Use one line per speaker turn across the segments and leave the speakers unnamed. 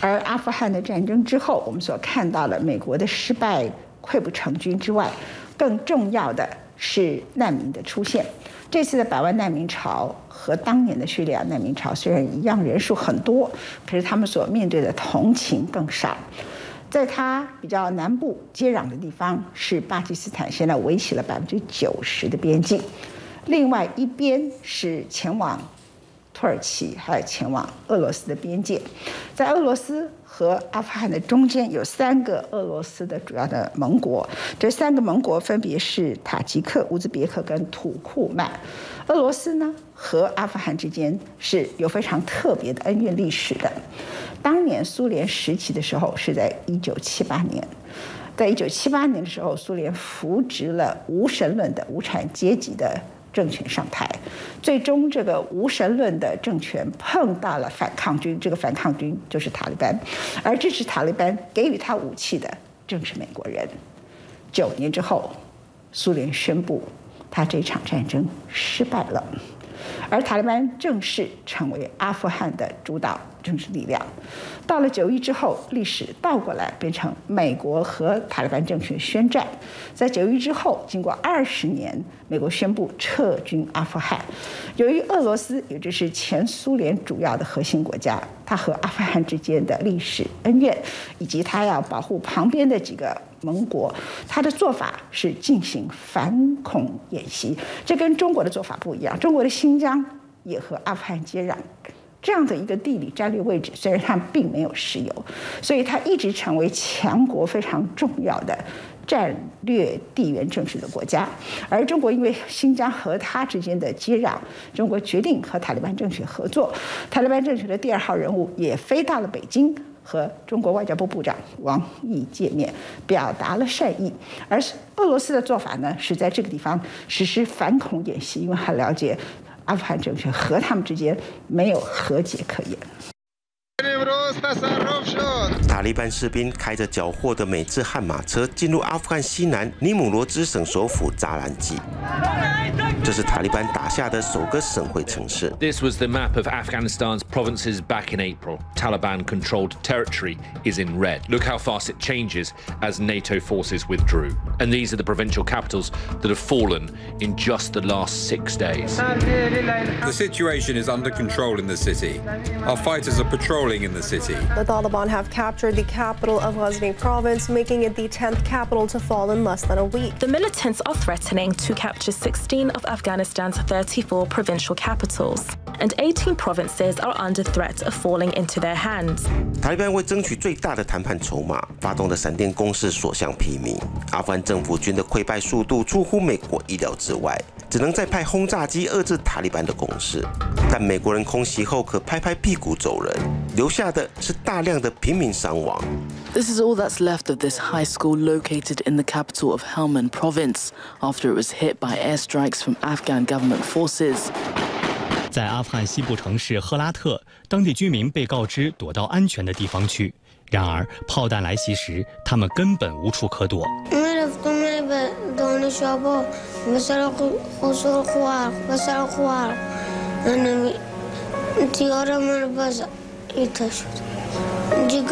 而阿富汗的战争之后，我们所看到了美国的失败、溃不成军之外，更重要的是难民的出现。这次的百万难民潮和当年的叙利亚难民潮虽然一样人数很多，可是他们所面对的同情更少。在它比较南部接壤的地方是巴基斯坦，现在围起了百分之九十的边境；另外一边是前往土耳其，还有前往俄罗斯的边界。在俄罗斯和阿富汗的中间有三个俄罗斯的主要的盟国，这三个盟国分别是塔吉克、乌兹别克跟土库曼。俄罗斯呢和阿富汗之间是有非常特别的恩怨历史的。当年苏联时期的时候是在一九七八年，在一九七八年的时候，苏联扶植了无神论的无产阶级的政权上台，最终这个无神论的政权碰到了反抗军，这个反抗军就是塔利班，而支持塔利班给予他武器的正是美国人。九年之后，苏联宣布。他这场战争失败了，而塔利班正式成为阿富汗的主导政治力量。到了九一之后，历史倒过来变成美国和塔利班政权宣战。在九一之后，经过二十年，美国宣布撤军阿富汗。由于俄罗斯，也就是前苏联主要的核心国家，它和阿富汗之间的历史恩怨，以及它要保护旁边的几个。盟国，他的做法是进行反恐演习，这跟中国的做法不一样。中国的新疆也和阿富汗接壤，这样的一个地理战略位置，虽然它并没有石油，所以它一直成为强国非常重要的战略地缘政治的国家。而中国因为新疆和它之间的接壤，中国决定和塔利班政权合作。塔利班政权的第二号人物也飞到了北京。和中国外交部部长王毅见面，表达了善意。而俄罗斯的做法呢，是在这个地方实施反恐演习，因为他了解阿富汗政权和他们之间没有和解可言。
塔利班士兵开着缴获的美制悍马车进入阿富汗西南尼姆罗兹省首府扎兰基。这是塔利班打下的首个省会城市。
This was the map of Afghanistan's provinces back in April. Taliban-controlled territory is in red. Look how fast it changes as NATO forces withdrew. And these are the provincial capitals that have fallen in just the last six days.
The situation is under control in the city. Our fighters are patrolling in the city.
The Taliban have captured the capital of Ghazni province, making it the 10th capital to fall in less than a week.
The militants are threatening to capture 16 of Afghanistan's 34 provincial capitals, and 18 provinces are under threat of falling into their hands.
塔利班为争取最大的谈判筹码，发动的闪电攻势所向披靡。阿富汗政府军的溃败速度出乎美国意料之外，只能再派轰炸机遏制塔利班的攻势。但美国人空袭后可拍拍屁股走人，留下的是大量的平民伤亡。
This is all that's left of this high school located in the capital of Helmand province after it was hit by airstrikes from Afghan government forces.
在阿富汗西部城市赫拉特，当地居民被告知躲到安全的地方去。然而，炮弹来袭时，他们根本无处可躲。
你去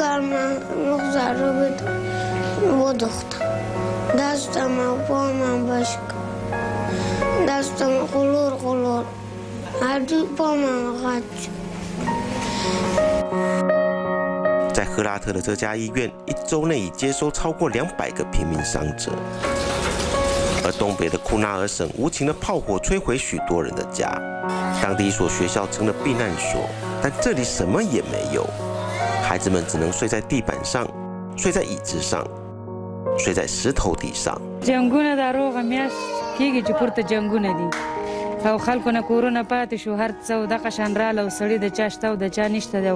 在赫拉特的这家医院一周内已接收超过两百个平民伤者。而东北的库纳尔省无情的炮火摧毁许多人的家。当地一所学校成了避难所但这里什么也没有。孩子们只能睡在地板上，睡在椅子上，睡在石头地上。
جنگونه د روغه میاش کیږي چې پورته جنگونه دي او خلکو نه کورونه پاتې شو هر څه او دغه شان راله او سړي د چا شته او د چا نشته دی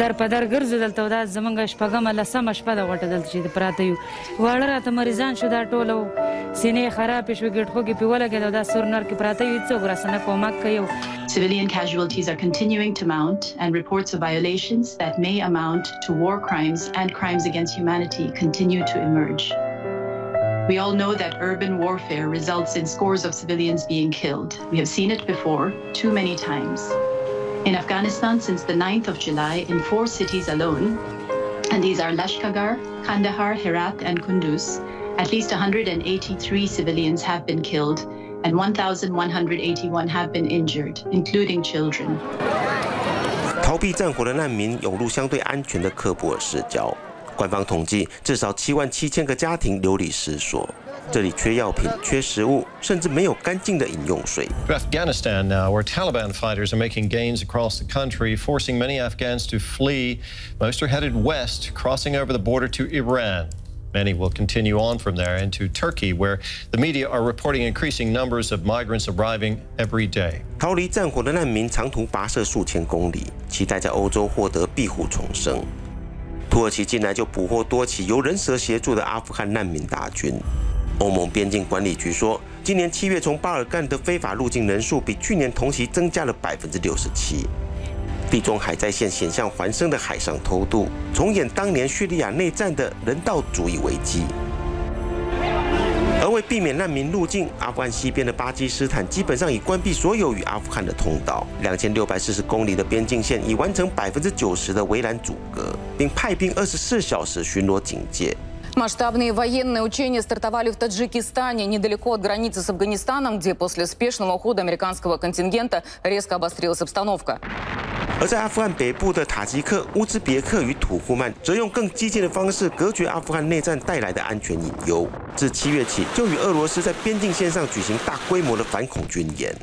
در په در ګرځو دلته دا زمونږ شپږمه لسمه شپه ده غوټه دلته چې پراته یو واړه راته مریضان شو دا ټوله سینې خرابې شوې ګډ خوږې پې ولګېد او دا سور نر کې پراته یو هېڅوک راسه نه کومک کوي
Civilian casualties are continuing to mount, and reports of violations that may amount to war crimes and crimes against humanity continue to emerge. We all know that urban warfare results in scores of civilians being killed. We have seen it before, too many times. In Afghanistan, since the 9th of July, in four cities alone, and these are Lashkargah, Kandahar, Herat, and Kunduz, at least 183 civilians have been killed and 1,181 have been injured, including children.
逃避战火的难民涌入相对安全的喀布尔市郊，官方统计至少七万七千个家庭流离失所。这里缺药品、缺食物，甚至没有干净的饮用水。
Afghanistan now, where Taliban fighters are making gains across the country, forcing many Afghans to flee. Most are headed west, crossing over the border to Iran. Many will continue on from there into Turkey, where the media are reporting increasing numbers of migrants arriving every day.
逃离战火的难民长途跋涉数千公里，期待在欧洲获得庇护重生。土耳其近来就捕获多起由人蛇协助的阿富汗难民大军。欧盟边境管理局说，今年七月从巴尔干的非法入境人数比去年同期增加了百分之六十七。地中海在线险象环生的海上偷渡，重演当年叙利亚内战的人道主义危机。而为避免难民入境，阿富汗西边的巴基斯坦基本上已关闭所有与阿富汗的通道，两千六百四十公里的边境线已完成百分之九十的围栏阻隔，并派兵二十四小时巡逻警戒。
Масштабные военные учения стартовали в Таджикистане, недалеко от границы с Афганистаном, где после спешного ухода американского контингента резко обострилась обстановка.
而在阿富汗北部的塔吉克、乌兹别克与土库曼，则用更激进的方式隔绝阿富汗内战带来的安全隐忧。自七月起，就与俄罗斯在边境线上举行大规模的反恐军演。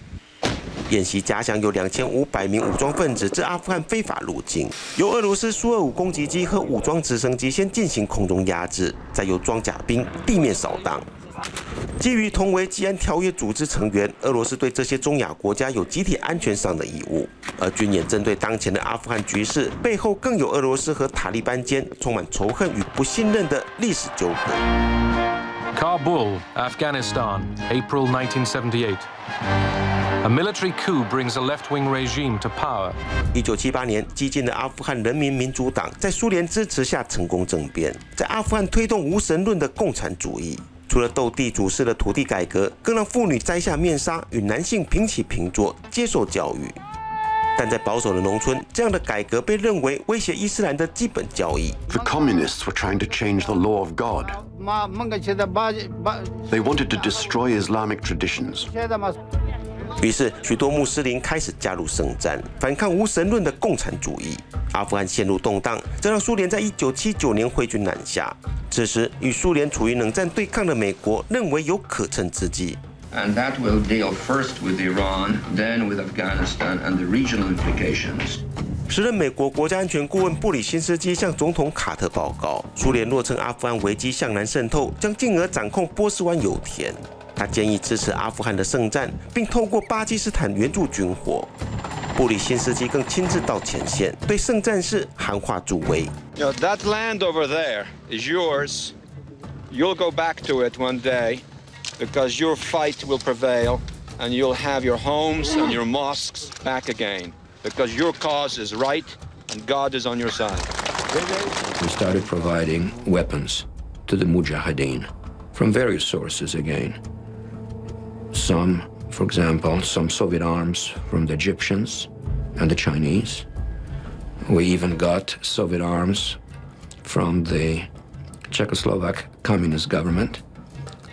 演习假想有两千五百名武装分子自阿富汗非法入境，由俄罗斯苏二五攻击机和武装直升机先进行空中压制，再由装甲兵地面扫荡。基于同为基安条约组织成员，俄罗斯对这些中亚国家有集体安全上的义务。而军演针对当前的阿富汗局势，背后更有俄罗斯和塔利班间充满仇恨与不信任的历史纠葛。
Kabul, Afghanistan, April 1978. A military coup brings a left-wing regime to power.
一九七八年，激进的阿富汗人民民主党在苏联支持下成功政变，在阿富汗推动无神论的共产主义。除了斗地主式的土地改革，更让妇女摘下面纱，与男性平起平坐，接受教育。但在保守的农村，这样的改革被认为威胁伊斯兰的基本教义。
The communists were trying to change the law of God. They wanted to destroy Islamic traditions.
于是，许多穆斯林开始加入圣战，反抗无神论的共产主义。阿富汗陷入动荡，这让苏联在一九七九年挥军南下。此时，与苏联处于冷战对抗的美国认为有可乘之机。
And that will deal first with Iran, then with Afghanistan and the regional implications.
时任美国国家安全顾问布里辛斯基向总统卡特报告，苏联若趁阿富汗危机向南渗透，将进而掌控波斯湾油田。他建议支持阿富汗的圣战，并透过巴基斯坦援助军火。布里辛斯基更亲自到前线，对圣战士喊话助威。
You know, that land over there is yours. You'll go back to it one day because your fight will prevail and you'll have your homes and your mosques back again because your cause is right and God is on your side.
We started providing weapons to the Mujahideen from various sources again. Some, for example, some Soviet arms from the Egyptians and the Chinese. We even got Soviet arms from the Czechoslovak communist government,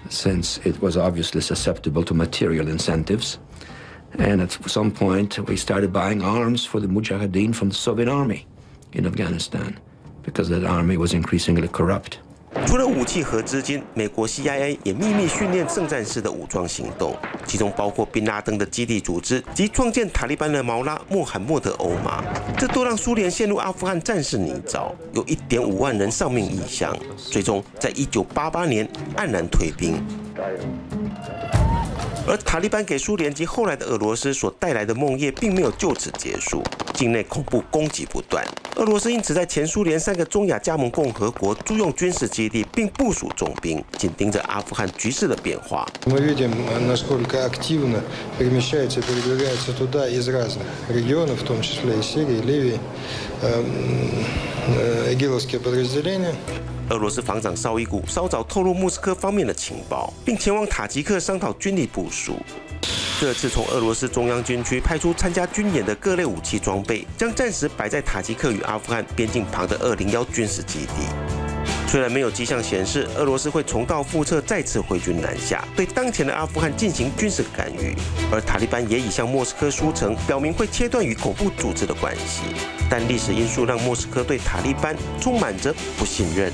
since it was obviously susceptible to material incentives. And at some point, we started buying arms for the Mujahideen from the Soviet army in Afghanistan, because that army was increasingly corrupt.
除了武器和资金，美国 CIA 也秘密训练圣战士的武装行动，其中包括宾拉登的基地组织及创建塔利班的毛拉·穆罕默德·欧马，这都让苏联陷入阿富汗战事泥沼，有一点五万人丧命异乡，最终在一九八八年黯然退兵。而塔利班给苏联及后来的俄罗斯所带来的梦魇，并没有就此结束，境内恐怖攻击不断。俄罗斯因此在前苏联三个中亚加盟共和国租用军事基地，并部署重兵，紧盯着阿富汗局势的变化。
Мы видим, насколько активно перемещается и передвигается туда из разных регионов, в том числе и Сирии, Ливии, игиловские подразделения.
俄罗斯防长绍伊古稍早透露莫斯科方面的情报，并前往塔吉克商讨军力部署。这次从俄罗斯中央军区派出参加军演的各类武器装备，将暂时摆在塔吉克与阿富汗边境旁的二零幺军事基地。虽然没有迹象显示俄罗斯会重蹈覆辙，再次挥军南下，对当前的阿富汗进行军事干预，而塔利班也已向莫斯科书城，表明会切断与恐怖组织的关系。但历史因素让莫斯科对塔利班充满着不信任。